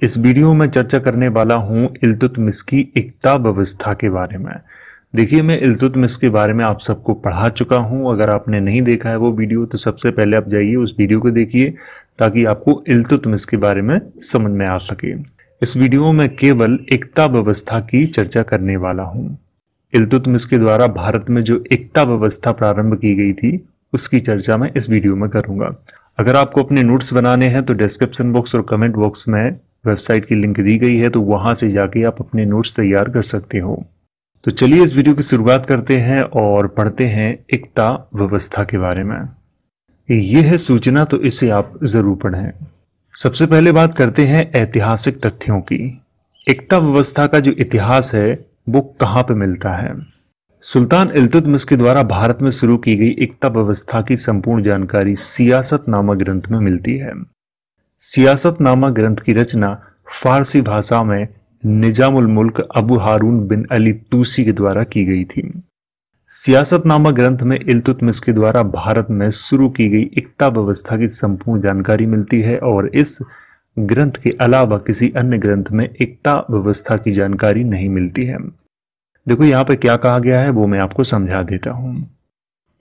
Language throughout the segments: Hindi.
इस वीडियो में चर्चा करने वाला हूँ इल्तुतमिश की एकता व्यवस्था के बारे में। देखिए, मैं इल्तुतमिश के बारे में आप सबको पढ़ा चुका हूँ। अगर आपने नहीं देखा है वो वीडियो तो सबसे पहले आप जाइए उस वीडियो को देखिए, ताकि आपको इल्तुतमिश के बारे में समझ में आ सके। इस वीडियो में केवल एकता व्यवस्था की चर्चा करने वाला हूँ। इल्तुतमिश के द्वारा भारत में जो एकता व्यवस्था प्रारंभ की गई थी, उसकी चर्चा मैं इस वीडियो में करूँगा। अगर आपको अपने नोट्स बनाने हैं तो डिस्क्रिप्शन बॉक्स और कमेंट बॉक्स में वेबसाइट की लिंक दी गई है तो वहाँ से जाके आप अपने नोट्स तैयार कर सकते हो। तो चलिए इस वीडियो की शुरुआत करते हैं और पढ़ते हैं एकता व्यवस्था के बारे में। ये है सूचना तो इसे आप ज़रूर पढ़ें। सबसे पहले बात करते हैं ऐतिहासिक तथ्यों की। एकता व्यवस्था का जो इतिहास है, वो कहाँ पे मिलता है? सुल्तान इल्तुतमिश के द्वारा भारत में शुरू की गई एकता व्यवस्था की संपूर्ण जानकारी सियासत नामक ग्रंथ में मिलती है। सियासत नामक ग्रंथ की रचना फारसी भाषा में Nizamul Mulk Abu Harun bin Ali Tusi के द्वारा की गई थी। सियासत नामक ग्रंथ में इल्तुतमिश के द्वारा भारत में शुरू की गई एकता व्यवस्था की संपूर्ण जानकारी मिलती है और इस ग्रंथ के अलावा किसी अन्य ग्रंथ में एकता व्यवस्था की जानकारी नहीं मिलती है। देखो, यहाँ पे क्या कहा गया है वो मैं आपको समझा देता हूँ।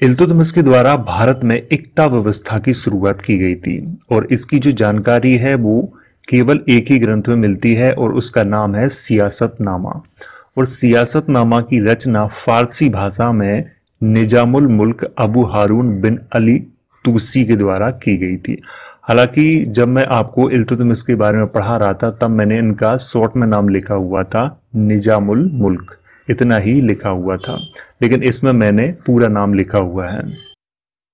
इल्तुतमिश के द्वारा भारत में एकता व्यवस्था की शुरुआत की गई थी और इसकी जो जानकारी है वो केवल एक ही ग्रंथ में मिलती है और उसका नाम है सियासतनामा। और सियासतनामा की रचना फारसी भाषा में Nizamul Mulk Abu Harun bin Ali Tusi के द्वारा की गई थी। हालाँकि जब मैं आपको इल्तुतमिश के बारे में पढ़ा रहा था, तब मैंने इनका शॉर्ट में नाम लिखा हुआ था, निजामुल मुल्क। इतना ही लिखा हुआ था। लेकिन इसमें मैंने पूरा नाम लिखा हुआ है।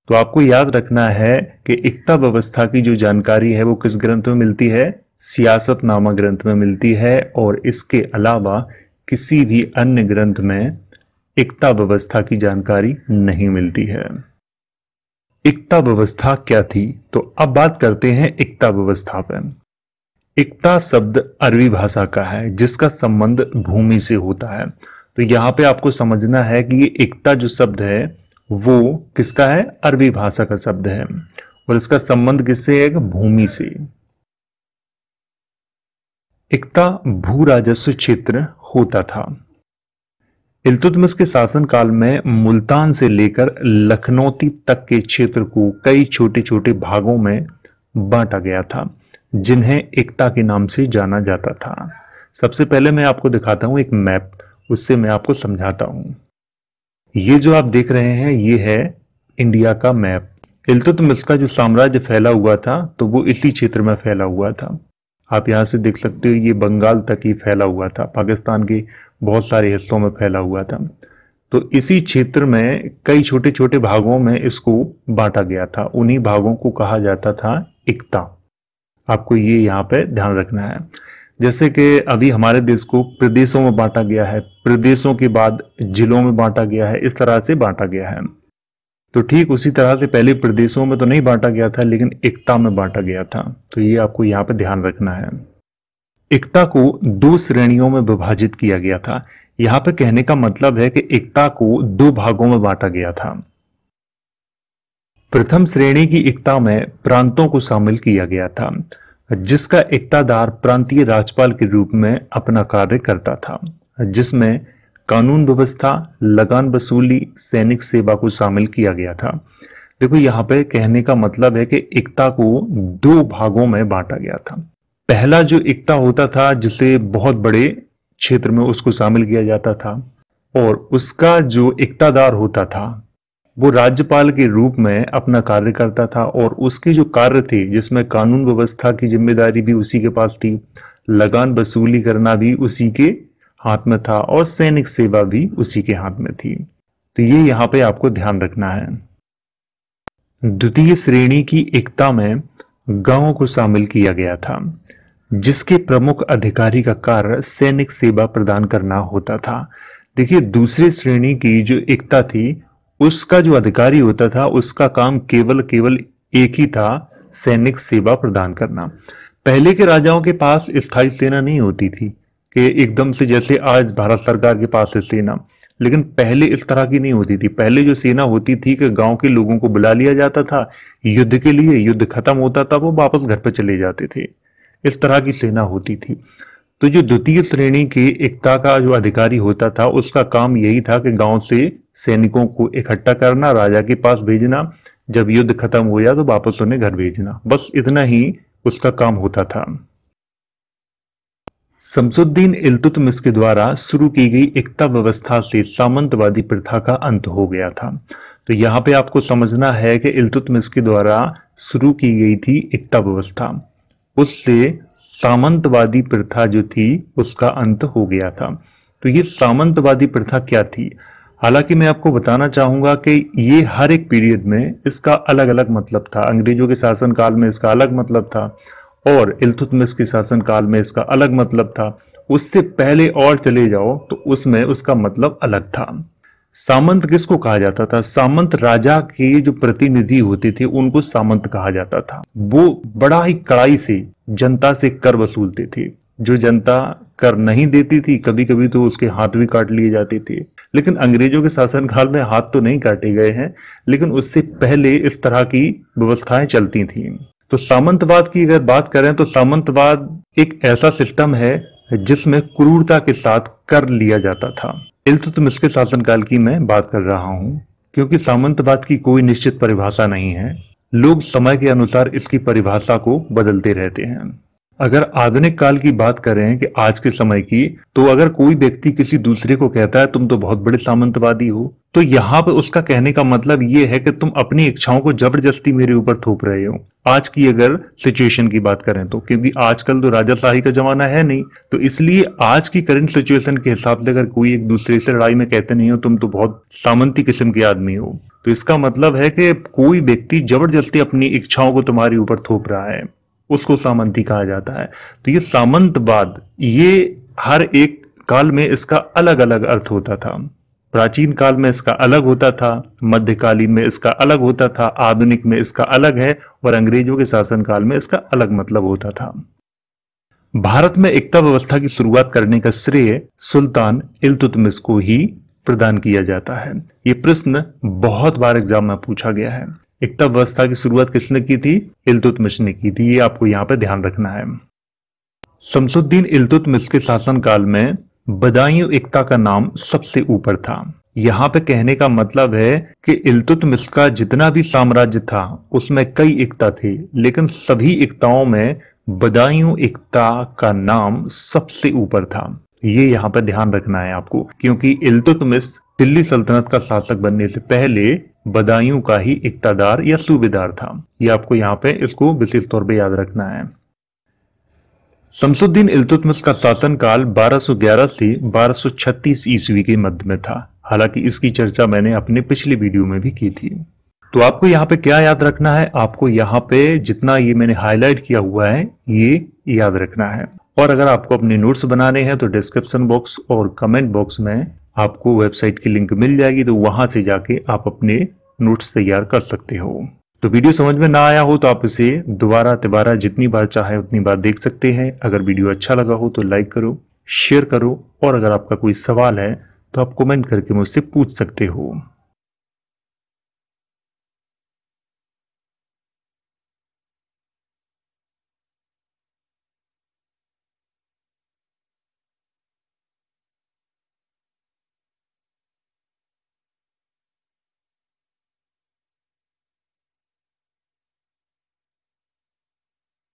तो आपको याद रखना है कि एकता व्यवस्था की जो जानकारी है, वो किस ग्रंथ में मिलती है? सियासत नामक ग्रंथ में मिलती है और इसके अलावा किसी भी अन्य ग्रंथ में एकता व्यवस्था की जानकारी नहीं मिलती है। एकता व्यवस्था क्या थी? तो अब बात करते हैं एकता व्यवस्था पर एकता शब्द अरबी भाषा का है, जिसका संबंध भूमि से होता है। तो यहाँ पे आपको समझना है कि ये एकता जो शब्द है, वो किसका है? अरबी भाषा का शब्द है। और इसका संबंध किससे है? भूमि से। एकता भू राजस्व क्षेत्र होता था। इल्तुतमिश के शासन काल में मुल्तान से लेकर लखनौती तक के क्षेत्र को कई छोटे छोटे भागों में बांटा गया था, जिन्हें एकता के नाम से जाना जाता था। सबसे पहले मैं आपको दिखाता हूँ एक मैप। उससे मैं आपको समझाता हूँ। ये जो आप देख रहे हैं, ये है इंडिया का मैप। इल्तुतमिश का जो साम्राज्य फैला हुआ था तो वो इसी क्षेत्र में फैला हुआ था। आप यहाँ से देख सकते हो, ये बंगाल तक ही फैला हुआ था। पाकिस्तान के बहुत सारे हिस्सों में फैला हुआ था। तो इसी क्षेत्र में कई छोटे छोटे भागों में इसको बांटा गया था। उन्हीं भागों को कहा जाता था एकता। आपको ये यहाँ पे ध्यान रखना है। जैसे कि अभी हमारे देश को प्रदेशों में बांटा गया है, प्रदेशों के बाद जिलों में बांटा गया है, इस तरह से बांटा गया है। तो ठीक उसी तरह से पहले प्रदेशों में तो नहीं बांटा गया था, लेकिन एकता में बांटा गया था। तो ये आपको यहाँ पर ध्यान रखना है। एकता को दो श्रेणियों में विभाजित किया गया था। यहाँ पर कहने का मतलब है कि एकता को दो भागों में बांटा गया था। प्रथम श्रेणी की एकता में प्रांतों को शामिल किया गया था। जिसका इकतादार प्रांतीय राज्यपाल के रूप में अपना कार्य करता था, जिसमें कानून व्यवस्था, लगान वसूली, सैनिक सेवा को शामिल किया गया था। देखो, यहाँ पे कहने का मतलब है कि एकता को दो भागों में बांटा गया था। पहला जो एकता होता था, जिसे बहुत बड़े क्षेत्र में उसको शामिल किया जाता था, और उसका जो इकतादार होता था वो राज्यपाल के रूप में अपना कार्य करता था और उसके जो कार्य थे, जिसमें कानून व्यवस्था की ज़िम्मेदारी भी उसी के पास थी, लगान वसूली करना भी उसी के हाथ में था और सैनिक सेवा भी उसी के हाथ में थी। तो ये यहाँ पे आपको ध्यान रखना है। द्वितीय श्रेणी की एकता में गाँवों को शामिल किया गया था, जिसके प्रमुख अधिकारी का कार्य सैनिक सेवा प्रदान करना होता था। देखिए, दूसरी श्रेणी की जो एकता थी उसका जो अधिकारी होता था, उसका काम केवल केवल एक ही था, सैनिक सेवा प्रदान करना। पहले के राजाओं के पास स्थायी सेना नहीं होती थी कि एकदम से जैसे आज भारत सरकार के पास है सेना, लेकिन पहले इस तरह की नहीं होती थी। पहले जो सेना होती थी कि गाँव के लोगों को बुला लिया जाता था, युद्ध के लिए, युद्ध खत्म होता था, वो वापस घर पर चले जाते थे। इस तरह की सेना होती थी। तो जो द्वितीय श्रेणी के एकता का जो अधिकारी होता था, उसका काम यही था कि गाँव से सैनिकों को इकट्ठा करना, राजा के पास भेजना, जब युद्ध खत्म हो गया तो वापस उन्हें घर भेजना। बस इतना ही उसका काम होता था। शमसुद्दीन इल्तुतमिश के द्वारा शुरू की गई एकता व्यवस्था से सामंतवादी प्रथा का अंत हो गया था। तो यहाँ पे आपको समझना है कि इल्तुतमिश के द्वारा शुरू की गई थी एकता व्यवस्था। उससे सामंतवादी प्रथा जो थी, उसका अंत हो गया था। तो ये सामंतवादी प्रथा क्या थी? हालाँकि मैं आपको बताना चाहूँगा कि ये हर एक पीरियड में इसका अलग अलग मतलब था। अंग्रेज़ों के शासन काल में इसका अलग मतलब था और इल्तुतमिश के शासन काल में इसका अलग मतलब था। उससे पहले और चले जाओ तो उसमें उसका मतलब अलग था। सामंत किसको कहा जाता था? सामंत राजा के जो प्रतिनिधि होते थे, उनको सामंत कहा जाता था। वो बड़ा ही कड़ाई से जनता से कर वसूलते थे। जो जनता कर नहीं देती थी कभी कभी तो उसके हाथ भी काट लिए जाते थे। लेकिन अंग्रेज़ों के शासन काल में हाथ तो नहीं काटे गए हैं, लेकिन उससे पहले इस तरह की व्यवस्थाएँ चलती थी। तो सामंतवाद की अगर बात करें तो सामंतवाद एक ऐसा सिस्टम है, जिसमें क्रूरता के साथ कर लिया जाता था। इल्तुतमिश के शासनकाल की मैं बात कर रहा हूँ, क्योंकि सामंतवाद की कोई निश्चित परिभाषा नहीं है। लोग समय के अनुसार इसकी परिभाषा को बदलते रहते हैं। अगर आधुनिक काल की बात करें कि आज के समय की तो अगर कोई व्यक्ति किसी दूसरे को कहता है, तुम तो बहुत बड़े सामंतवादी हो तो यहाँ पे उसका कहने का मतलब ये है कि तुम अपनी इच्छाओं को ज़बरदस्ती मेरे ऊपर थोप रहे हो। आज की अगर सिचुएशन की बात करें तो क्योंकि आजकल तो राजाशाही का जमाना है नहीं तो इसलिए आज की करंट सिचुएशन के हिसाब से अगर कोई एक दूसरे से लड़ाई में कहते नहीं हो, तुम तो बहुत सामंती किस्म के आदमी हो तो इसका मतलब है कि कोई व्यक्ति ज़बरदस्ती अपनी इच्छाओं को तुम्हारे ऊपर थोप रहा है। उसको सामंती कहा जाता है। तो ये सामंतवाद, ये हर एक काल में इसका अलग अलग अर्थ होता था। प्राचीन काल में इसका अलग होता था, मध्यकालीन में इसका अलग होता था, आधुनिक में इसका अलग है और अंग्रेज़ों के शासन काल में इसका अलग मतलब होता था। भारत में एकता व्यवस्था की शुरुआत करने का श्रेय सुल्तान इल्तुतमिश को ही प्रदान किया जाता है। ये प्रश्न बहुत बार एग्ज़ाम में पूछा गया है। एकता व्यवस्था की शुरुआत किसने की थी? इल्तुतमिश ने की थी। ये आपको यहाँ पे ध्यान रखना है। शमसुद्दीन इल्तुतमिश के शासन काल में बदायूं एकता का नाम सबसे ऊपर था। यहाँ पे कहने का मतलब है कि इल्तुतमिश का जितना भी साम्राज्य था, उसमें कई एकता थे, लेकिन सभी एकताओं में बदायूं एकता का नाम सबसे ऊपर था। ये यहाँ पर ध्यान रखना है आपको, क्योंकि इल्तुतमिश दिल्ली सल्तनत का शासक बनने से पहले बदायूं का ही इकतादार या सूबेदार था। ये आपको यहाँ पे इसको विशेष तौर पे याद रखना है। शमसुद्दीन इल्तुतमिश का शासनकाल 1211 से 1236 ईस्वी के मध्य में था। हालाँकि इसकी चर्चा मैंने अपने पिछले वीडियो में भी की थी। तो आपको यहाँ पे क्या याद रखना है? आपको यहाँ पे जितना ये मैंने हाईलाइट किया हुआ है, ये याद रखना है। और अगर आपको अपने नोट्स बनाने हैं तो डिस्क्रिप्शन बॉक्स और कमेंट बॉक्स में आपको वेबसाइट की लिंक मिल जाएगी तो वहाँ से जाके आप अपने नोट्स तैयार कर सकते हो। तो वीडियो समझ में ना आया हो तो आप इसे दोबारा तिबारा जितनी बार चाहे उतनी बार देख सकते हैं। अगर वीडियो अच्छा लगा हो तो लाइक करो, शेयर करो, और अगर आपका कोई सवाल है तो आप कमेंट करके मुझसे पूछ सकते हो।